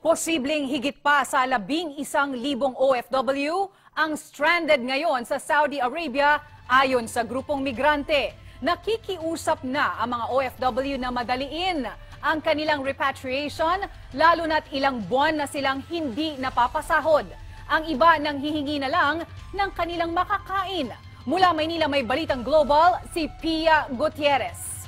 Posibleng higit pa sa labing isang libong OFW ang stranded ngayon sa Saudi Arabia ayon sa grupong migrante. Nakikiusap na ang mga OFW na madaliin ang kanilang repatriation lalo na't ilang buwan na silang hindi napapasahod. Ang iba nang hihingi na lang ng kanilang makakain. Mula Maynila may balitang global si Pia Gutierrez.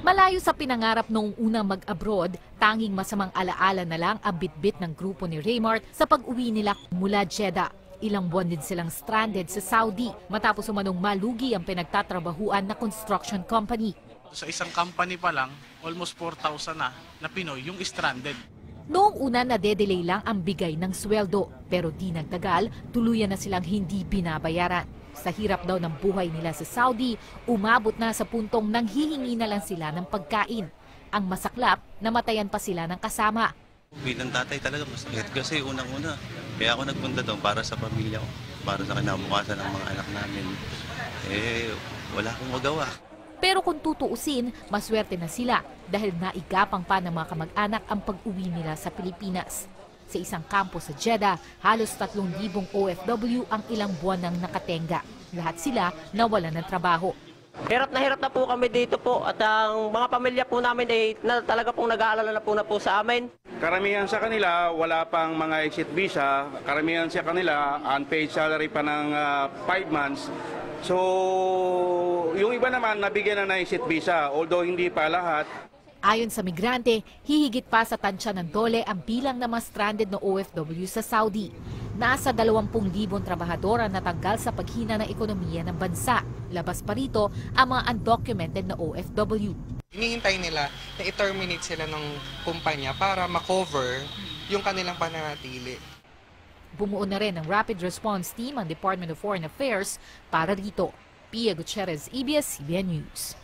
Malayo sa pinangarap noong unang mag-abroad, tanging masamang alaala na lang ang bitbit ng grupo ni Raymart sa pag-uwi nila mula Jeddah. Ilang buwan din silang stranded sa Saudi matapos umanong malugi ang pinagtatrabahuan na construction company. Sa isang company pa lang, almost 4,000 na na Pinoy yung stranded. Noong una nade-delay lang ang bigay ng sweldo pero di nagtagal, tuluyan na silang hindi binabayaran. Sa hirap daw ng buhay nila sa Saudi, umabot na sa puntong nanghihingi na lang sila ng pagkain. Ang masaklap, namatayan pa sila ng kasama. Bilang tatay talaga masakit kasi unang-una. Kaya ako nagpunta doon para sa pamilya ko, para sa kinabukasan ng mga anak namin. Eh, wala akong magawa. Pero kung tutuusin, maswerte na sila dahil naigapang pa ng mga kamag-anak ang pag-uwi nila sa Pilipinas. Sa isang kampo sa Jeddah, halos 3,000 OFW ang ilang buwan nang nakatenga. Lahat sila nawalan ng trabaho. Hirap na hirap na po kami dito po at ang mga pamilya po namin ay na, talaga pong nag-aalala na po na po sa amin. Karamihan sa kanila, wala pang mga exit visa. Karamihan sa kanila, unpaid salary pa ng 5 months. So, yung iba naman, nabigyan na ng exit visa. Although hindi pa lahat, Ayon sa migrante, hihigit pa sa tansya ng dole ang bilang ng mga stranded na OFW sa Saudi. Nasa 20,000 trabahador ang natanggal sa paghina ng ekonomiya ng bansa. Labas pa rito ang mga undocumented na OFW. Hinihintay nila na i-terminate sila ng kumpanya para makover yung kanilang pananatili. Bumuo na rin ang Rapid Response Team ang Department of Foreign Affairs para rito. Pia Gutierrez, ABS-CBN News.